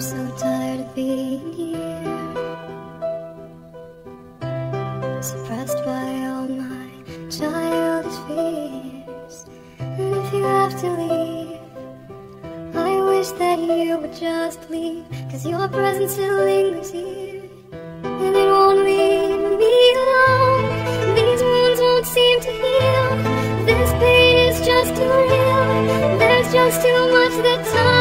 I'm so tired of being here. Suppressed by all my childish fears. And if you have to leave, I wish that you would just leave. Cause your presence still lingers here. And it won't leave me alone. These wounds won't seem to heal. This pain is just too real. There's just too much that time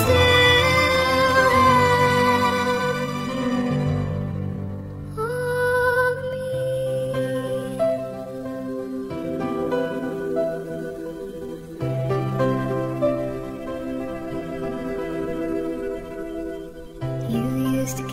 still have all of me. You used to